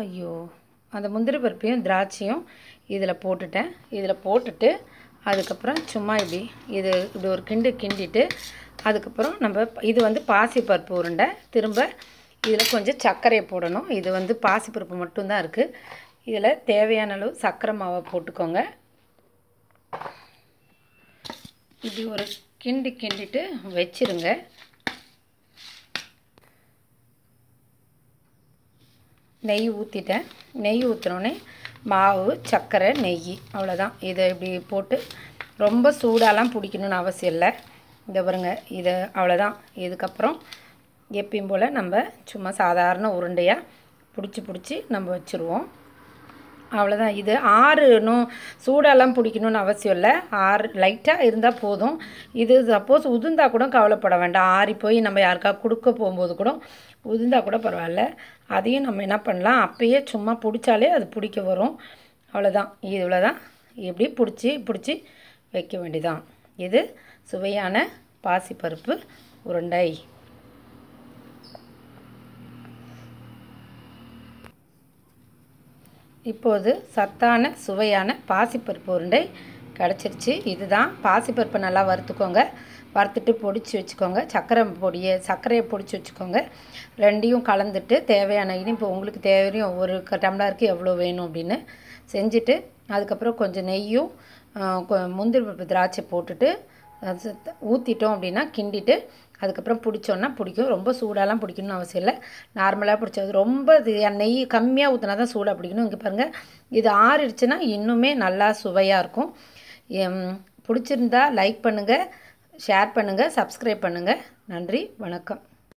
ஐயோ அந்த முந்திரி பருப்பையும் திராட்சையும் இதில் போட்டுட்டேன். இதில் போட்டுட்டு அதுக்கப்புறம் சும்மா இப்படி இது இப்படி ஒரு கிண்டு கிண்டிட்டு அதுக்கப்புறம் நம்ம இது வந்து பாசிப்பருப்பு உருண்டை. திரும்ப இதில் கொஞ்சம் சர்க்கரையை போடணும். இது வந்து பாசிப்பருப்பு மட்டும்தான் இருக்குது இதில் தேவையான அளவு சர்க்கரை மாவை போட்டுக்கோங்க. இப்படி ஒரு கிண்டி கிண்டிட்டு வச்சிருங்க. நெய் ஊற்றிட்டேன் நெய் ஊற்றினோடனே மாவு சர்க்கரை நெய் அவ்வளோதான் இதை இப்படி போட்டு ரொம்ப சூடாலாம் பிடிக்கணும்னு அவசியம் இல்லை. இந்த பாருங்க இதை அவ்வளோதான் இதுக்கப்புறம் எப்பயும் போல் நம்ம சும்மா சாதாரண உருண்டையாக பிடிச்சி பிடிச்சி நம்ம வச்சுருவோம். அவ்வளோதான் இது ஆறுனும் சூடாலாம் பிடிக்கணும்னு அவசியம் இல்லை. ஆறு லைட்டாக இருந்தால் போதும். இது சப்போஸ் உதிர்ந்தால் கூட கவலைப்பட வேண்டாம். ஆறி போய் நம்ம யாருக்கா கொடுக்க போகும்போது கூட உதிர்ந்தால் கூட பரவாயில்ல. அதையும் நம்ம என்ன பண்ணலாம்? அப்பயே சும்மா பிடிச்சாலே அது பிடிக்க வரும். அவ்வளோதான் இவ்வளோ தான் இப்படி பிடிச்சி பிடிச்சி வைக்க வேண்டியதான் இது சுவையான பாசிப்பருப்பு உருண்டை. இப்போது சத்தான சுவையான பாசிப்பருப்பு உருண்டை கிடச்சிருச்சு. இதுதான் பாசிப்பருப்பை நல்லா வறுத்துக்கோங்க. வறுத்துட்டு பொடிச்சு வச்சுக்கோங்க. சர்க்கரை பொடியை சர்க்கரையை பொடிச்சு வச்சுக்கோங்க. ரெண்டையும் கலந்துட்டு தேவையான இனிப்பு உங்களுக்கு தேவையும் ஒரு க- டம்ளருக்கு எவ்வளோ வேணும் அப்படின்னு செஞ்சுட்டு அதுக்கப்புறம் கொஞ்சம் நெய்யும் கொ- முந்திரி பருப்பு திராட்சை போட்டுட்டு அது ஊற்றிட்டோம் அப்படின்னா கிண்டிட்டு அதுக்கப்புறம் பிடிச்சோன்னா பிடிக்கும். ரொம்ப சூடாலாம் பிடிக்கணும்னு அவசியம் இல்லை. நார்மலாக பிடிச்சது. ரொம்ப இது நெய் கம்மியாக ஊற்றினா தான் சூடாக பிடிக்கணும். இங்கே பாருங்கள் இது ஆறிடுச்சுன்னா இன்னுமே நல்லா சுவையாக இருக்கும். பிடிச்சிருந்தா லைக் பண்ணுங்கள் ஷேர் பண்ணுங்கள் சப்ஸ்கிரைப் பண்ணுங்கள் நன்றி வணக்கம்.